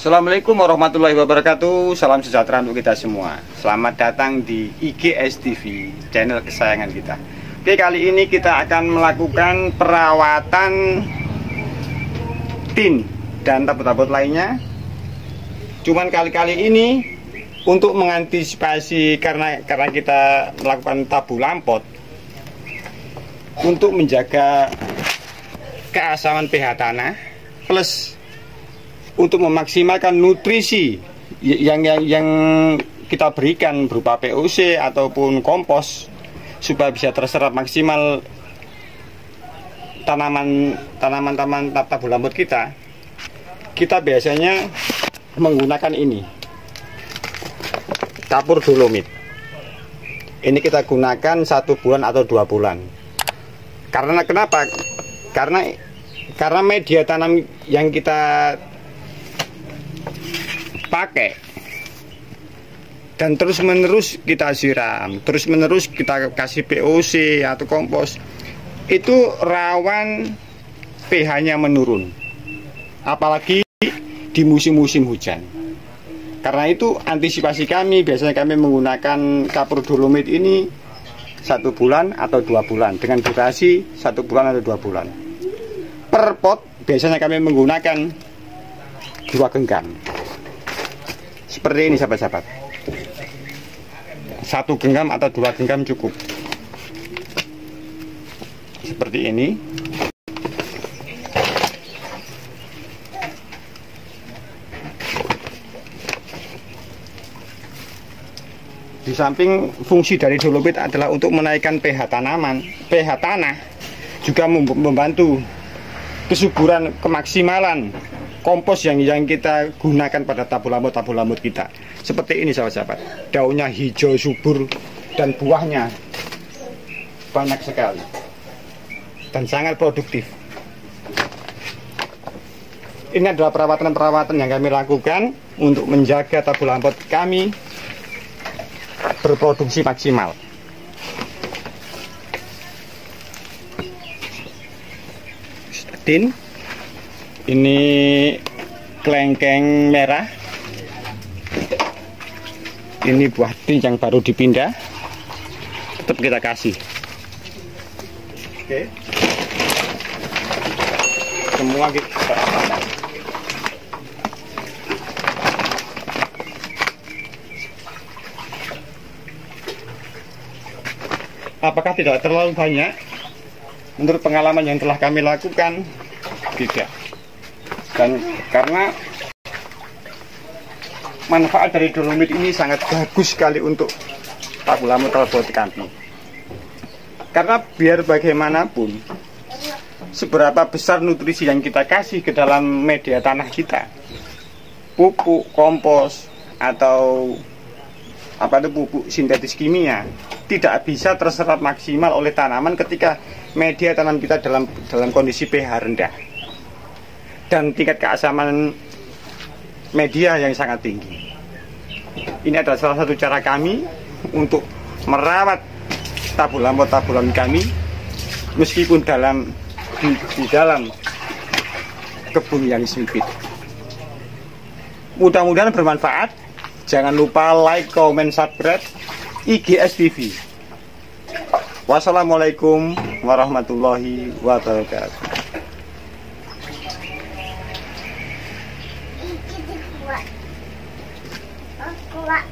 Assalamualaikum warahmatullahi wabarakatuh. Salam sejahtera untuk kita semua. Selamat datang di IGS TV Channel kesayangan kita. Oke kali ini kita akan melakukan perawatan Tin dan tabut-tabut lainnya. Cuman kali-kali ini Untuk mengantisipasi Karena karena kita melakukan tabu lampot Untuk menjaga Keasaman pH tanah Plus untuk memaksimalkan nutrisi yang yang, yang kita berikan berupa POC ataupun kompos supaya bisa terserap maksimal tanaman tanaman taman tabu lambut kita kita biasanya menggunakan ini. Kapur dolomit. Ini kita gunakan satu bulan atau dua bulan. Karena kenapa? Karena karena media tanam yang kita pakai. Dan terus menerus kita siram terus menerus kita kasih POC atau kompos. Itu rawan pH nya menurun. Apalagi di musim-musim hujan. Karena itu antisipasi kami biasanya kami menggunakan kapur dolomit ini satu bulan atau dua bulan. Dengan durasi satu bulan atau dua bulan. Per pot biasanya kami menggunakan dua genggam seperti ini sahabat-sahabat. Satu genggam atau dua genggam cukup. Seperti ini. Di samping fungsi dari dolomit adalah untuk menaikkan pH tanaman pH tanah juga membantu kesuburan kemaksimalan kompos yang yang kita gunakan pada tabu lambut tabu lambut kita. Seperti ini sahabat-sahabat. Daunnya hijau subur dan buahnya banyak sekali. Dan sangat produktif. Ini adalah perawatan-perawatan yang kami lakukan untuk menjaga tabu lambut kami berproduksi maksimal. Tin ini kelengkeng merah. Ini buah tin yang baru dipindah. Tetap kita kasih. Oke. Semua kita apakah tidak terlalu banyak? Menurut pengalaman yang telah kami lakukan tidak dan karena manfaat dari dolomit ini sangat bagus sekali untuk tabu lamu buat kami. Karena biar bagaimanapun seberapa besar nutrisi yang kita kasih ke dalam media tanah kita pupuk kompos atau apa itu pupuk sintetis kimia tidak bisa terserap maksimal oleh tanaman ketika media tanam kita dalam dalam kondisi pH rendah dan tingkat keasaman media yang sangat tinggi. Ini adalah salah satu cara kami untuk merawat tabulan-tabulan kami meskipun dalam di, di dalam kebun yang sempit. Mudah-mudahan bermanfaat. Jangan lupa like, comment, subscribe IGS TV. Wassalamualaikum warahmatullahi wabarakatuh. cô lạnh